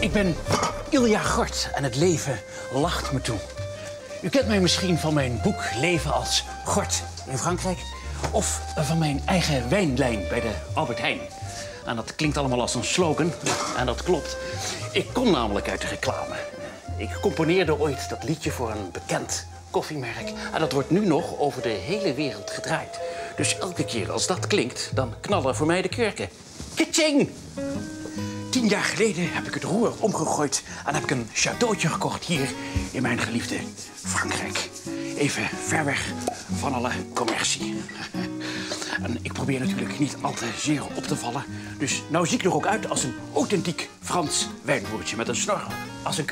Ik ben Ilja Gort en het leven lacht me toe. U kent mij misschien van mijn boek Leven als Gort in Frankrijk. Of van mijn eigen wijnlijn bij de Albert Heijn. En dat klinkt allemaal als een slogan. En dat klopt. Ik kom namelijk uit de reclame. Ik componeerde ooit dat liedje voor een bekend koffiemerk. En dat wordt nu nog over de hele wereld gedraaid. Dus elke keer als dat klinkt, dan knallen voor mij de kurken. Kitching! Tien jaar geleden heb ik het roer omgegooid en heb ik een chateautje gekocht hier in mijn geliefde Frankrijk. Even ver weg van alle commercie. En ik probeer natuurlijk niet al te zeer op te vallen. Dus nou zie ik er ook uit als een authentiek Frans wijnboertje met een snor als een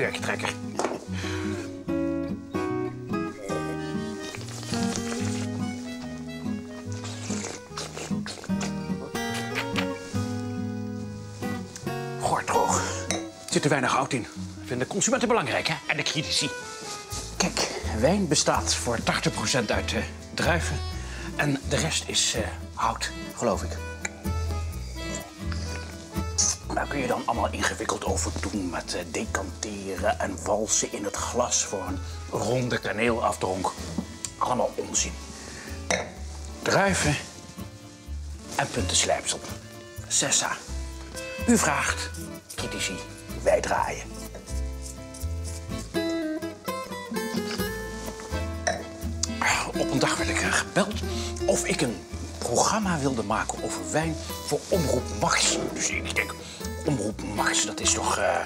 Goordroog. Er zit er weinig hout in. Vinden consumenten belangrijk, hè? En de critici. Kijk, wijn bestaat voor 80% uit eh, druiven. En de rest is eh, hout, geloof ik. Daar kun je dan allemaal ingewikkeld over doen met eh, decanteren en walsen in het glas voor een ronde kaneelafdronk. Allemaal onzin. Druiven en puntenslijpsel. Sessa. U vraagt, critici, wij draaien. Op een dag werd ik gebeld of ik een programma wilde maken over wijn voor Omroep Max. Dus ik denk, Omroep Max, dat is toch eh,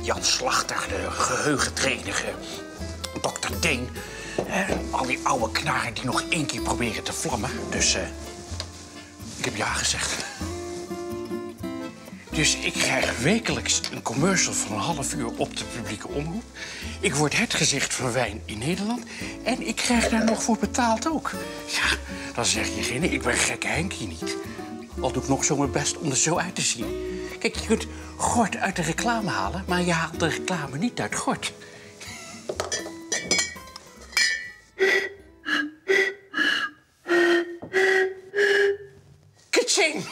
Jan Slachter, de geheugentrainer, dokter Deen. Eh, al die oude knarren die nog één keer proberen te vlammen. Dus eh, ik heb ja gezegd. Dus ik krijg wekelijks een commercial van een half uur op de publieke omroep. Ik word het gezicht van wijn in Nederland. En ik krijg daar nog voor betaald ook. Ja, dan zeg je geen, ik ben gekke Henkie niet. Al doe ik nog zo mijn best om er zo uit te zien. Kijk, je kunt gort uit de reclame halen, maar je haalt de reclame niet uit gort. Kaching!